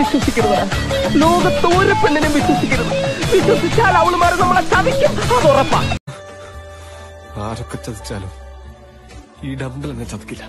വിശ്വസിക്കരുത്. ലോകത്ത് ഒരു പെണ്ണിനും വിശ്വസിക്കരുത്. വിശ്വസിച്ചാൽ അവളുമാരെ നമ്മളെ ചതിക്കും. അത് ഉറപ്പാ. ആരൊക്കെ ചതിച്ചാലും ഈ ഡംബിൾ എന്നെ ചതിക്കില്ല.